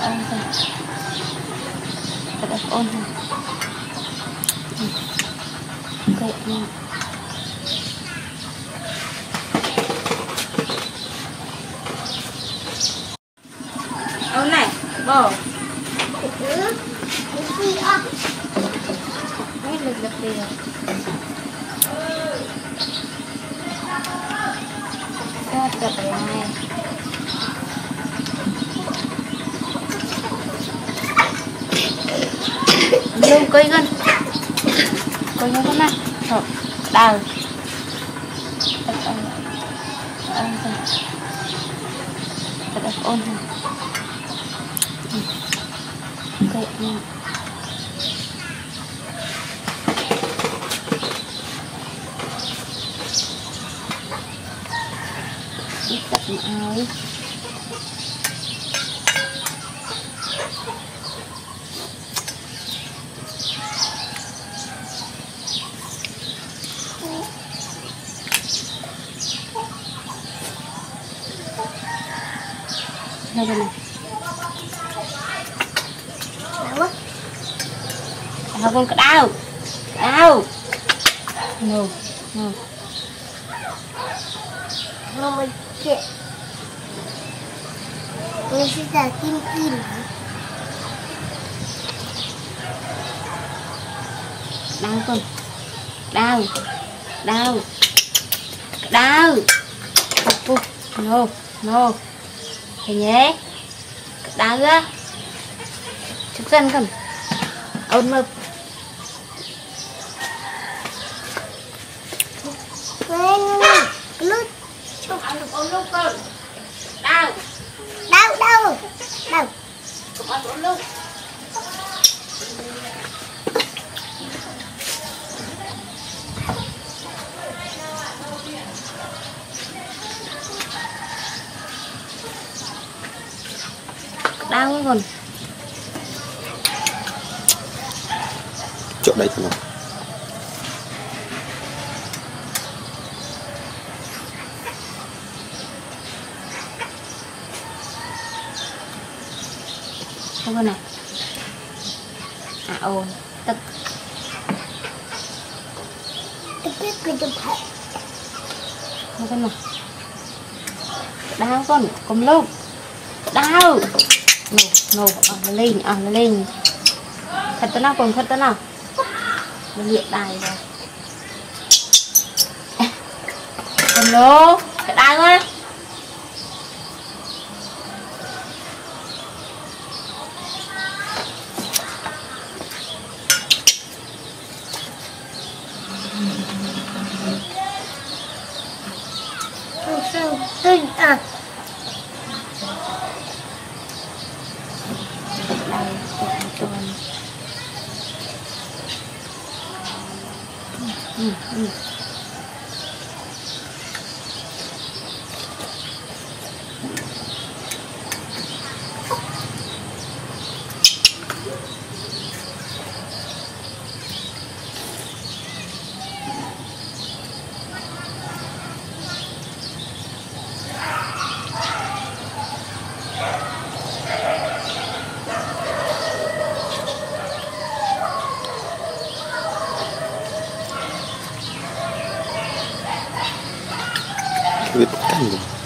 ăn thôi thật ôn thôi ok ăn này bò Hãy subscribe cho kênh Ghiền Mì Gõ Để không bỏ lỡ những video hấp dẫn luôn cây gần. Cây gần con này. Rồi đào. Thật là ôn thôi cây ôn Hãy subscribe cho kênh Ghiền Mì Gõ Để không bỏ lỡ những video hấp dẫn Đâu bên này? Con đau? Đau. No, no. Mama cek. sẽ sudah kim-kim. đau con đau đau đau no no thấy nhé. Đau á chụp dân con ôn mực Mana? Kelut. chụp ăn được ôn lúc ăn ôn lúc đau quá con chỗ đây nào không con này. À ồn tức Tapi kedepan. không con này. Đau con cầm lúc đau នោះនោះអស់លេងអស់លេងខិតទៅណាកូនខិតទៅណាលាកដៃបាទកូនលោកដៅណា 그게똑같 은.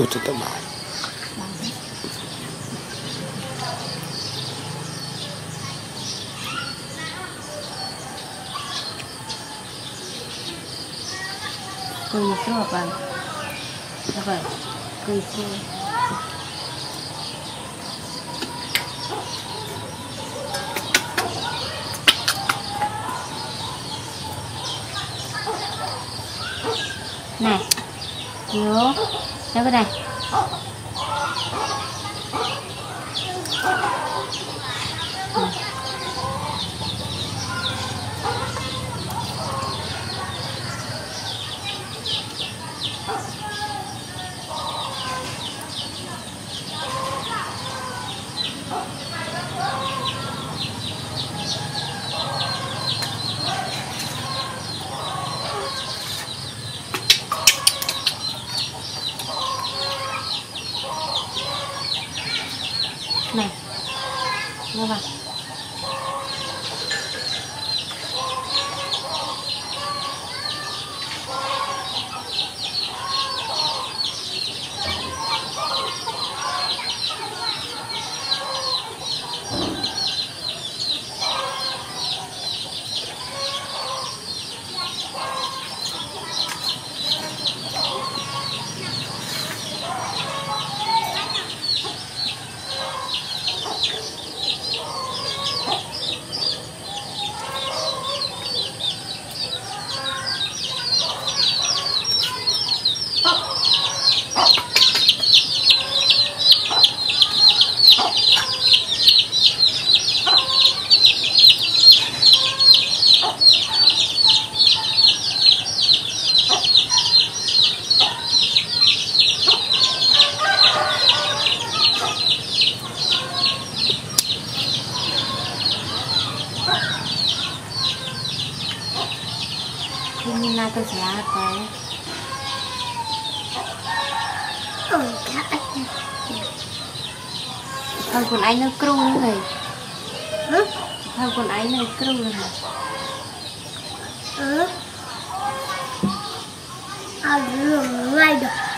Uttama. Cười số hợp bằng Được rồi Cười số Này Nhớ nhớ cái này កើតទៅអូនកាអត់ហើយខ្លួនឯងនៅគ្រូហ្នឹងហើយហើយខ្លួនឯងនៅគ្រូហ្នឹងអឺអត់រឿងងាយដល់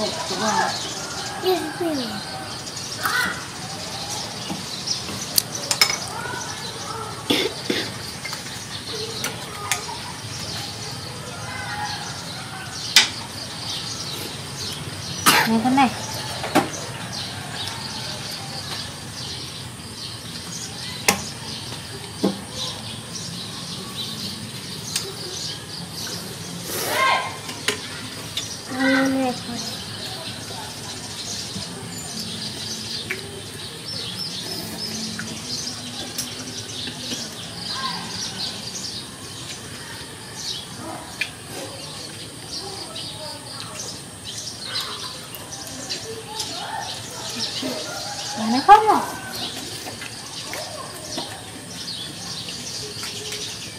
Oh, wow. Yes, please. Nghe thế này không à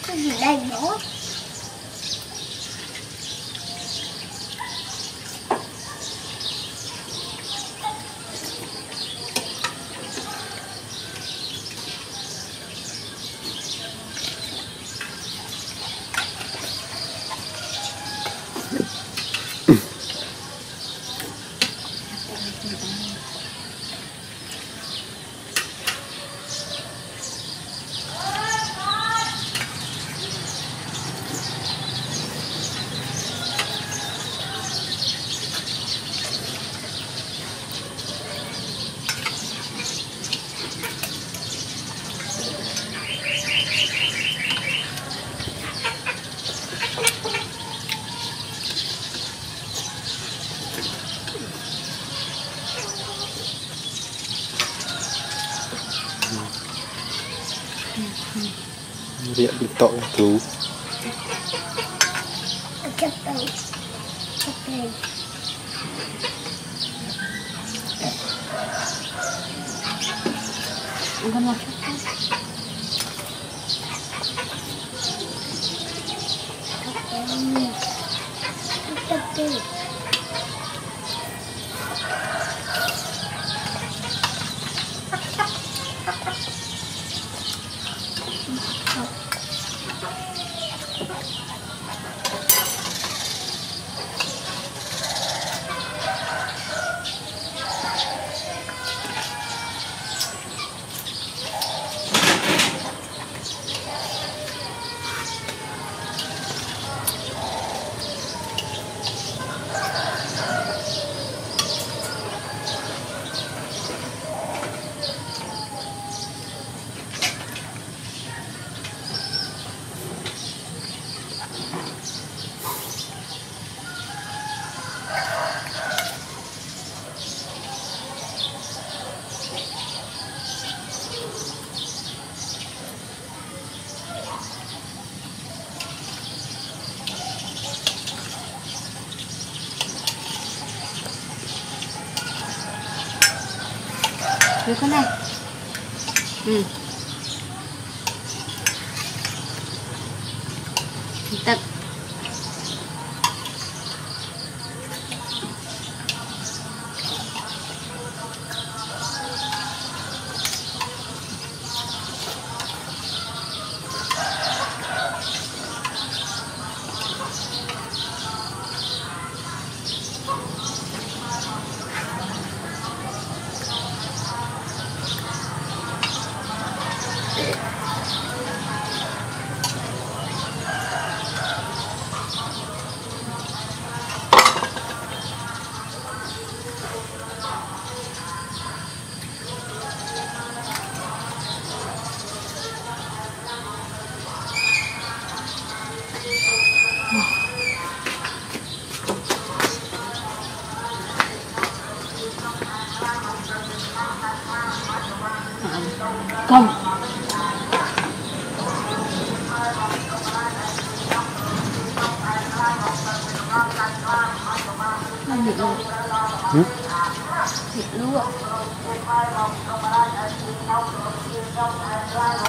cái gì đây nữa? Viện bị tội thú chụp đây Được con này Ừ. Tật